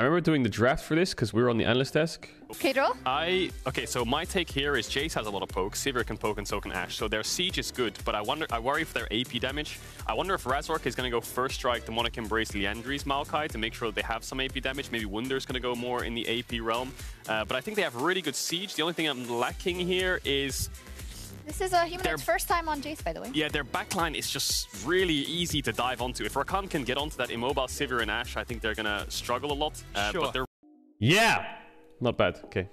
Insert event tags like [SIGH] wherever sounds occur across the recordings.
I remember doing the draft for this because we were on the analyst desk. Okay, draw. I okay. So my take here is Jace has a lot of poke. Sivir can poke and so can Ashe. So their siege is good, but I wonder. I worry if their AP damage. I wonder if Razork is going to go first strike the Monarch Embrace Liandry's Maokai to make sure they have some AP damage. Maybe Wunder's going to go more in the AP realm. Uh, but I think they have really good siege. The only thing I'm lacking here is This is a humanoid's They're- first time on Jace, by the way. yeah, their backline is just really easy to dive onto. If Rakan can get onto that immobile Sivir and Ashe, I think they're gonna struggle a lot. Uh, Sure. But they're Yeah, not bad. Okay,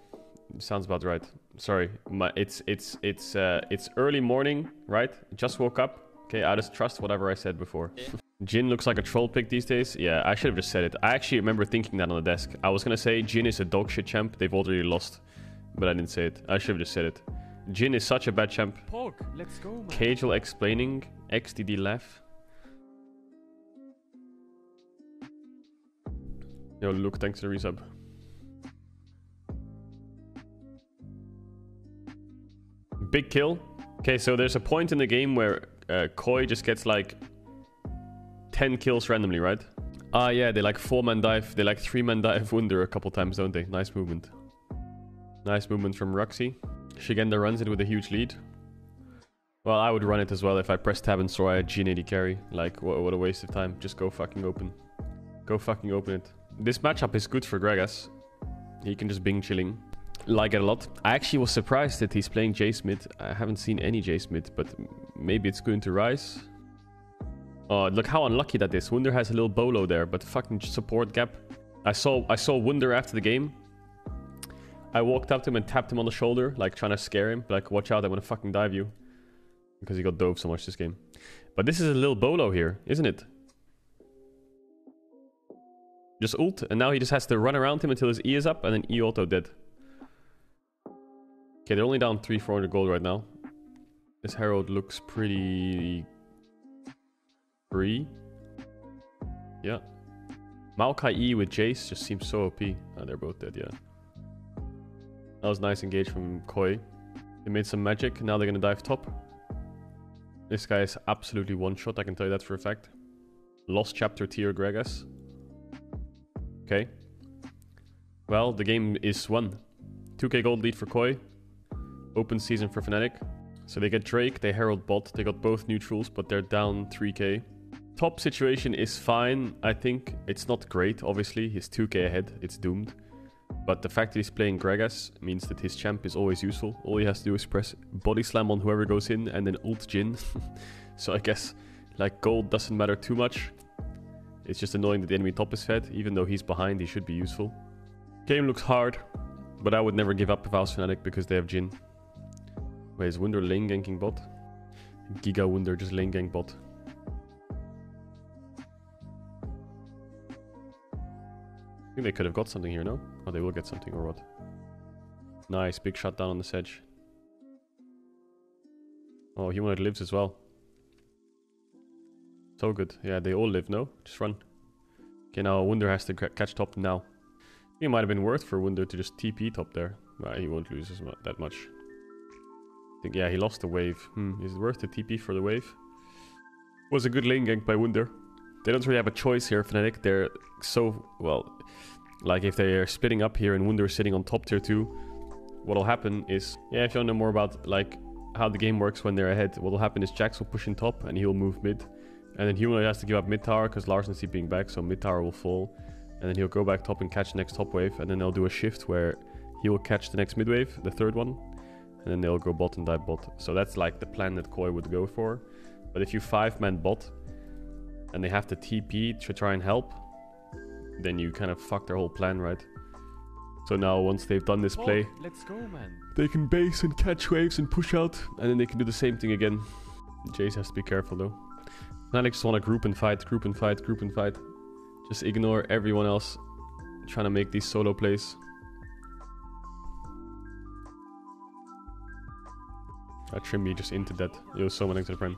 sounds about right. Sorry, my, it's it's it's uh, it's early morning, right? Just woke up. Okay, I just trust whatever I said before. [LAUGHS] Jhin looks like a troll pick these days. Yeah, I should have just said it. I actually remember thinking that on the desk. I was gonna say Jhin is a dog shit champ. They've already lost, but I didn't say it. I should have just said it. Jhin is such a bad champ. Pog, let's go, man. Casual explaining. XDD laugh. Yo, Luke, thanks for the resub. Big kill. Okay, so there's a point in the game where uh, Koi just gets like 10 kills randomly, right? Ah, yeah, they like four man dive. They like three man dive [LAUGHS] Wunder a couple times, don't they? Nice movement. Nice movement from Roxy. Szygenda runs it with a huge lead. Well, I would run it as well if I press tab and saw I had G80 carry. Like, what, what a waste of time. Just go fucking open. Go fucking open it. This matchup is good for Gragas. He can just bing chilling. Like it a lot. I actually was surprised that he's playing J Smith. I haven't seen any J Smith, but maybe it's going to rise. Oh, look how unlucky that is. Wunder has a little bolo there, but fucking support gap. I saw I saw Wunder after the game. I walked up to him and tapped him on the shoulder, like trying to scare him. Like, watch out, I'm gonna fucking dive you. Because he got dove so much this game. But this is a little bolo here, isn't it? Just ult, and now he just has to run around him until his E is up, and then E auto dead. Okay, they're only down 3 400 gold right now. This Herald looks pretty... free. Yeah. Maokai E with Jace just seems so OP. Oh, they're both dead, yeah. That was nice engage from Koi. They made some magic, now they're gonna dive top. This guy is absolutely one shot, I can tell you that for a fact. Lost chapter tier Gragas. Okay. Well, the game is won. 2k gold lead for Koi. Open season for Fnatic. So they get Drake, they Herald bot. They got both neutrals, but they're down 3k. Top situation is fine. I think it's not great, obviously. He's 2k ahead. It's doomed. But the fact that he's playing Gragas means that his champ is always useful. All he has to do is press body slam on whoever goes in and then ult Jhin. [LAUGHS] so I guess like gold doesn't matter too much. It's just annoying that the enemy top is fed. Even though he's behind, he should be useful. Game looks hard, but I would never give up if I was Fnatic because they have Jhin. Wait, is Wunder lane ganking bot? Giga Wunder just lane gank bot. I think they could have got something here, no? Oh, they will get something or what? Nice, big shutdown on the edge. Oh, Humanoid lives as well. So good. Yeah, they all live, no? Just run. Okay, now Wunder has to catch top now. It might have been worth for Wunder to just TP top there. But he won't lose mu- that much. I think, yeah, he lost the wave. Hmm, is it worth the TP for the wave? Was a good lane gank by Wunder. They don't really have a choice here, Fnatic. They're so, well, like if they are splitting up here and Wunder is sitting on top tier 2, what'll happen is, yeah, if you want to know more about like how the game works when they're ahead, what'll happen is Jax will push in top and he'll move mid. And then Humanoid has to give up mid tower because Larssen's being back, so mid tower will fall. And then he'll go back top and catch the next top wave. And then they'll do a shift where he will catch the next mid wave, the third one. And then they'll go bot and dive bot. So that's like the plan that Koi would go for. But if you five man bot and they have to TP to try and help, then you kind of fuck their whole plan, right? So now once they've done this play, let's go, man. they can base and catch waves and push out, and then they can do the same thing again. Jace has to be careful though. Just want to group and fight, group and fight, group and fight. Just ignore everyone else trying to make these solo plays. Uh, Trymbi just into that. Yo, so next to the friend.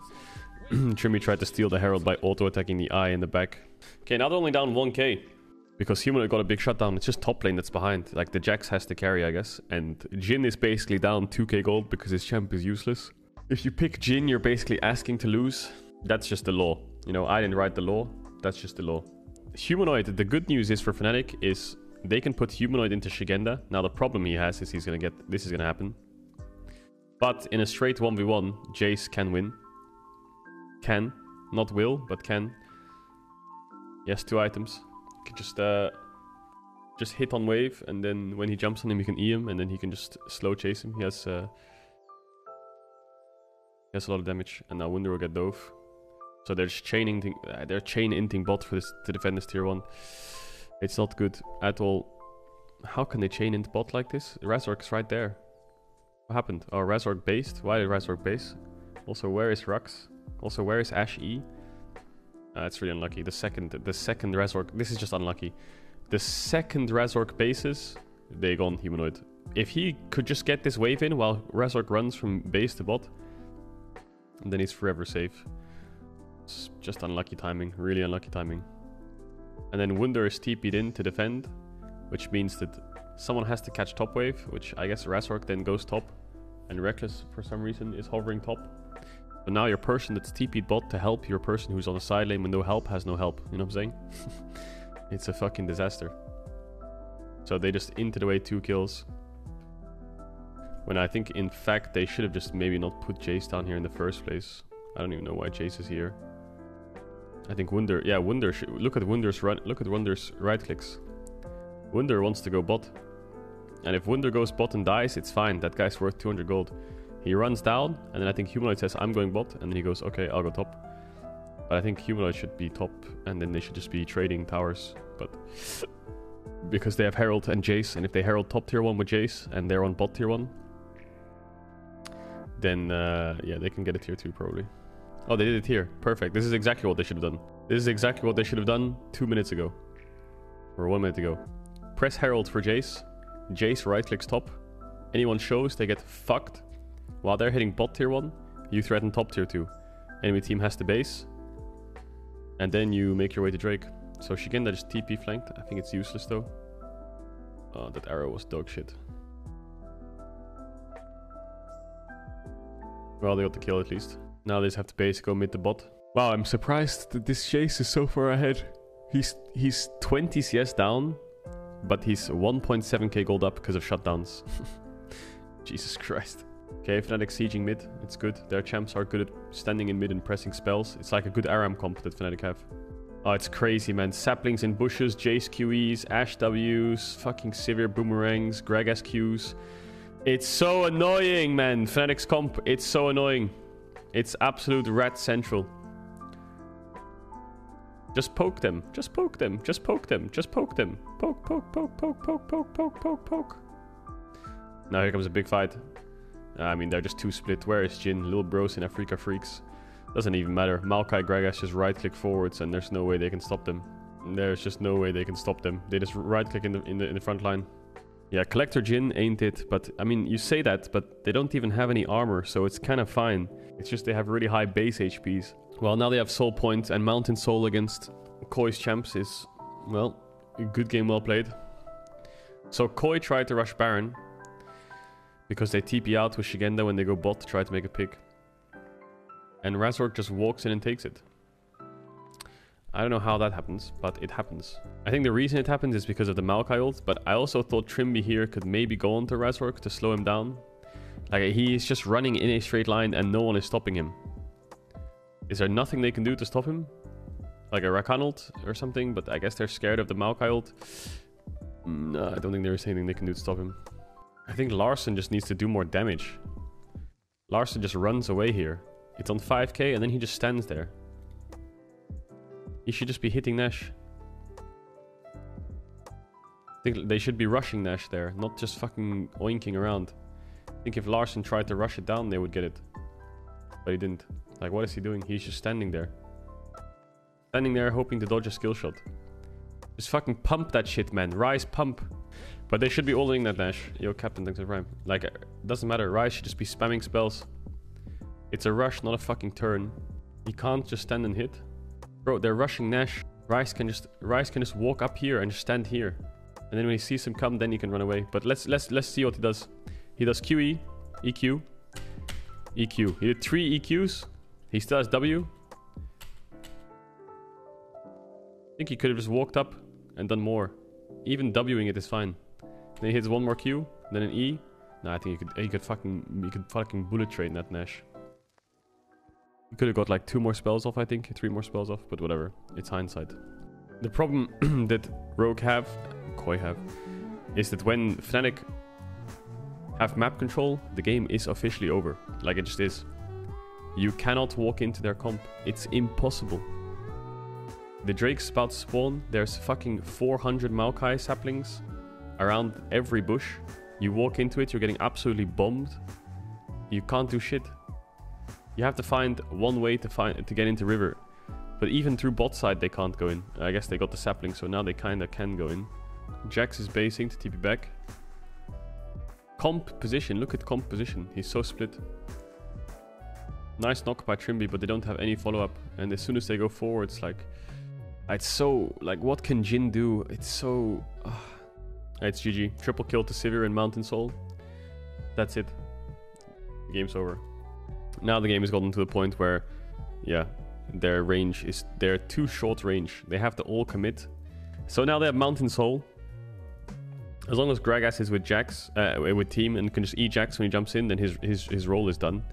[CLEARS THROAT] Trymbi tried to steal the Herald by auto-attacking the eye in the back. Okay, now they're only down 1k. Because Humanoid got a big shutdown. It's just top lane that's behind. Like, the Jax has to carry, I guess. And Jhin is basically down 2k gold because his champ is useless. If you pick Jhin, you're basically asking to lose. That's just the law. You know, I didn't write the law. That's just the law. Humanoid, the good news is for Fnatic is they can put Humanoid into Szygenda. Now the problem he has is he's gonna get this is gonna happen. But in a straight 1v1, Jace can win. Can. Not will, but can. Has two items. Just uh just hit on wave and then when he jumps on him you can E him and then he can just slow chase him. He has uh he has a lot of damage and now Wunder will get Dove. So they're just chaining thing, uh, they're chain inting bot for this to defend this tier one. It's not good at all. How can they chain int bot like this? Razork is right there. What happened? Oh, Razork based? Why did Razork base? Also, where is Rhuckz? Also, where is Ashe E? Uh, really unlucky. The second, the second Razork. This is just unlucky. The second Razork bases, they gone humanoid. If he could just get this wave in while Razork runs from base to bot, then he's forever safe. It's just unlucky timing, really unlucky timing. And then Wunder is TP'd in to defend, which means that someone has to catch top wave, which I guess Razork then goes top, and Rekkles for some reason is hovering top. But now your person that's TP'd bot to help your person who's on the side lane with no help has no help. You know what I'm saying? [LAUGHS] it's a fucking disaster. So they just into the way two kills. When I think in fact they should have just maybe not put Jace down here in the first place. I don't even know why Jace is here. I think Wunder, yeah, Wunder. Sh- look at Wunder's run. Look at Wunder's right clicks. Wunder wants to go bot, and if Wunder goes bot and dies, it's fine. That guy's worth 200 gold. He runs down, and then I think Humanoid says, "I'm going bot," and then he goes, "Okay, I'll go top." But I think Humanoid should be top, and then they should just be trading towers. But [LAUGHS] because they have Herald and Jace, and if they Herald top tier one with Jace, and they're on bot tier one, then uh, yeah, they can get a tier two probably. Oh, they did it here. Perfect. This is exactly what they should have done. This is exactly what they should have done two minutes ago. Or one minute ago. Press Herald for Jace. Jace right clicks top. Anyone shows, they get fucked. While they're hitting bot tier 1, you threaten top tier 2. Enemy team has the base. And then you make your way to Drake. So Szygenda just TP flanked. I think it's useless though. Oh, that arrow was dog shit. Well, they got the kill at least. Now they just have to base go mid the bot. Wow, I'm surprised that this chase is so far ahead. He's he's 20 CS down, but he's 1.7k gold up because of shutdowns. [LAUGHS] Jesus Christ. Okay, Fnatic sieging mid. It's good. Their champs are good at standing in mid and pressing spells. It's like a good Aram comp that Fnatic have. Oh, it's crazy, man. Saplings in bushes, Jace QEs, Ashe Ws, fucking Sivir boomerangs, Greg SQs. It's so annoying, man. Fnatic's comp, it's so annoying. It's absolute rat central. Just poke them. Just poke them. Just poke them. Just poke them. Poke, poke, poke, poke, poke, poke, poke, poke, poke. Now here comes a big fight. Uh, I mean, they're just too split. Where is Jhin? Little bros in Africa freaks. Doesn't even matter. Maokai Gragas just right click forwards and there's no way they can stop them. There's just no way they can stop them. They just right click in the in the in the front line. Yeah, Collector Jhin ain't it, but I mean, you say that, but they don't even have any armor, so it's kind of fine. It's just they have really high base HPs. Well, now they have Soul Point, and Mountain Soul against Koi's champs is, well, a good game well played. So Koi tried to rush Baron, because they TP out with Szygenda when they go bot to try to make a pick. And Razork just walks in and takes it. I don't know how that happens, but it happens. I think the reason it happens is because of the Maokai ult, but I also thought Trymbi here could maybe go onto Razork to slow him down. Like, he's just running in a straight line and no one is stopping him. Is there nothing they can do to stop him? Like a Rakan ult or something, but I guess they're scared of the Maokai ult. Mm, no, I don't think there is anything they can do to stop him. I think Larssen just needs to do more damage. Larssen just runs away here. It's on 5k and then he just stands there. He should just be hitting Nash. I think they should be rushing Nash there, not just fucking oinking around. I think if Larssen tried to rush it down, they would get it. But he didn't. Like, what is he doing? He's just standing there. Standing there hoping to dodge a skill shot. Just fucking pump that shit, man. Ryze, pump. But they should be all in that Nash. Your Captain, thinks for rhyme. Like, it doesn't matter. Ryze should just be spamming spells. It's a rush, not a fucking turn. He can't just stand and hit. Bro, they're rushing Nash. Ryze can just Ryze can just walk up here and just stand here. And then when he sees him come, then he can run away. But let's let's let's see what he does. He does QE, EQ, EQ. He did three EQs. He still has W. think he could have just walked up and done more. Even Wing it is fine. Then he hits one more Q, then an E. No, I think he could he could fucking he could fucking bullet train that Nash. He could have got like two more spells off, I think, three more spells off, but whatever. It's hindsight. The problem [CLEARS THROAT] that Rogue have, Koi have, is that when Fnatic have map control, the game is officially over. Like it just is. You cannot walk into their comp. It's impossible. The Drake's about to spawn. There's fucking 400 Maokai saplings around every bush. You walk into it, you're getting absolutely bombed. You can't do shit. You have to find one way to find to get into river. But even through bot side, they can't go in. I guess they got the sapling, so now they kinda can go in. Jax is basing to TP back. Comp position, look at comp position. He's so split. Nice knock by Trymbi, but they don't have any follow-up. And as soon as they go forward, it's like... It's so... Like, what can Jhin do? It's so... Uh, it's GG. Triple kill to Sivir and Mountain Soul. That's it. The game's over. Now the game has gotten to the point where... Yeah, their range is... They're too short range. They have to all commit. So now they have Mountain Soul. As long as Gragas is with Jax, uh, with team, and can just E Jax when he jumps in, then his, his, his role is done.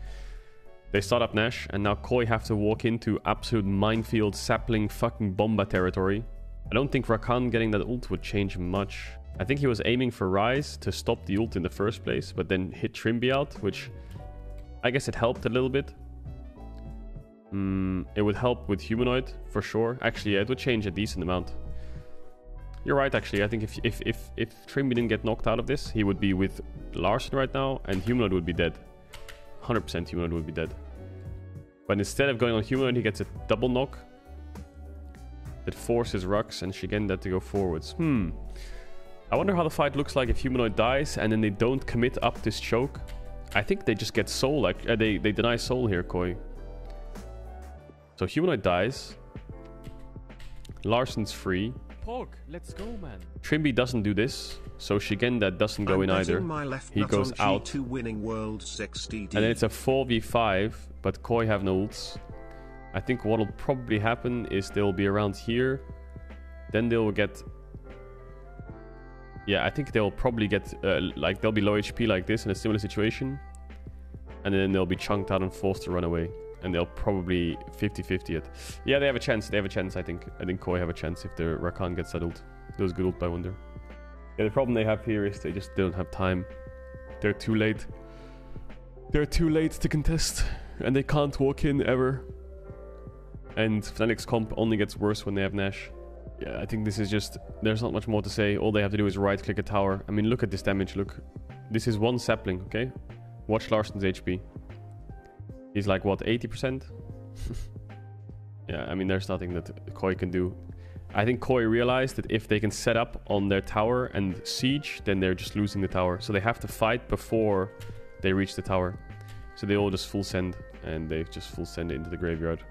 They start up Nash, and now Koi have to walk into absolute minefield, sapling, fucking bomba territory. I don't think Rakan getting that ult would change much. I think he was aiming for Ryze to stop the ult in the first place, but then hit Trymbi out, which I guess it helped a little bit. Mm, it would help with Humanoid, for sure. Actually, yeah, it would change a decent amount. You're right, actually. I think if if if if Trymbi didn't get knocked out of this, he would be with Larssen right now, and Humanoid would be dead. 100% Humanoid would be dead. But instead of going on Humanoid, he gets a double knock. That forces Rhuckz and Szygenda to go forwards. Hmm. I wonder how the fight looks like if Humanoid dies and then they don't commit up this choke. I think they just get soul. Like uh, they they deny soul here, Koi. So Humanoid dies. Larssen's free. Poke, let's go, man. Trymbi doesn't do this, so Szygenda doesn't go I'm in either. My left He goes out. G2 winning world 6DD. And then it's a 4v5, but Koi have no ults. I think what'll probably happen is they'll be around here. Then they'll get... Yeah, I think they'll probably get... Uh, like, they'll be low HP like this in a similar situation. And then they'll be chunked out and forced to run away. And they'll probably 50-50 it. Yeah, they have a chance. They have a chance, I think. I think Koi have a chance if the Rakan gets settled. Those good ult by Wunder. Yeah, the problem they have here is they just don't have time. They're too late. They're too late to contest, and they can't walk in ever. And Fnatic's comp only gets worse when they have Nash. Yeah, I think this is just... There's not much more to say. All they have to do is right-click a tower. I mean, look at this damage, look. This is one sapling, okay? Watch Larssen's HP. He's like, what, 80%? [LAUGHS] yeah, I mean, there's nothing that Koi can do. I think Koi realized that if they can set up on their tower and siege, then they're just losing the tower. So they have to fight before they reach the tower. So they all just full send, and they just full send it into the graveyard.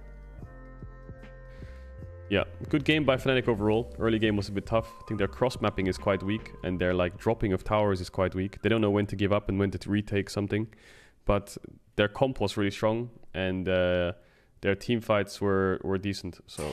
Yeah, good game by Fnatic overall. Early game was a bit tough. I think their cross mapping is quite weak, and their like dropping of towers is quite weak. They don't know when to give up and when to retake something. But their comp was really strong, and uh, their team fights were were decent. So